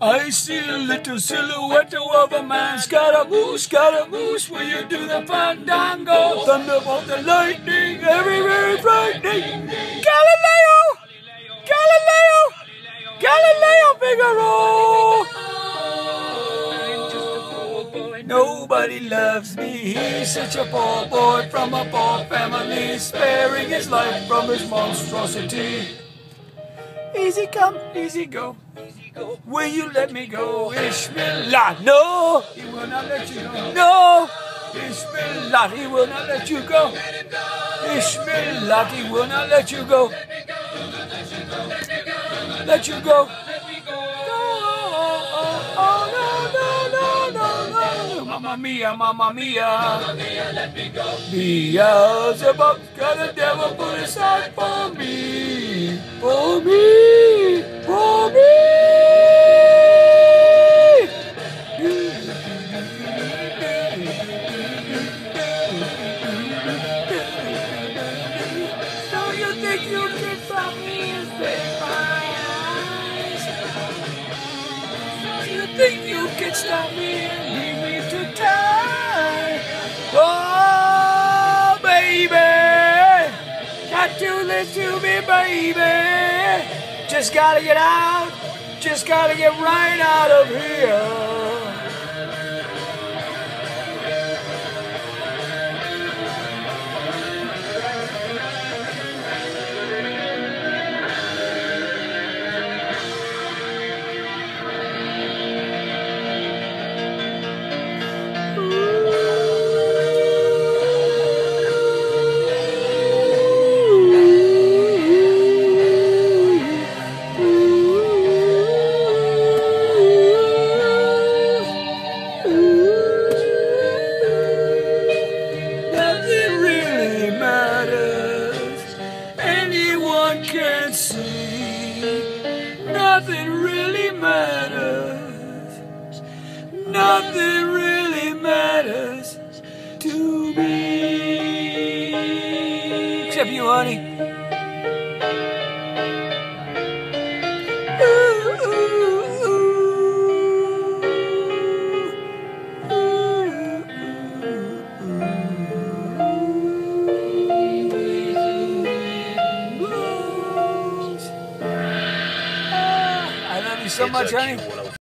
I see a little silhouette of a man. Scaramouche, Scaramouche, will you do the fandango? Thunderbolt and lightning, everywhere frightening. Galileo, Galileo, Galileo Figaro. Nobody loves me, he's such a poor boy from a poor family, sparing his life from his monstrosity. Easy come, easy go. Will you let me go, Ishmael? No, he will not let you go. No, Ishmael, he will not let you go. Ishmael, he will not let you go. Let you go. Mamma mia, mamma mia. Let me go. Beelzebub's got a devil put aside for you can stop me and lead me to die? Oh, baby, got to listen to me, baby. Just gotta get out, just gotta get right out of here. Nothing really matters. Nothing really matters to me. Except you, honey. You so much, honey.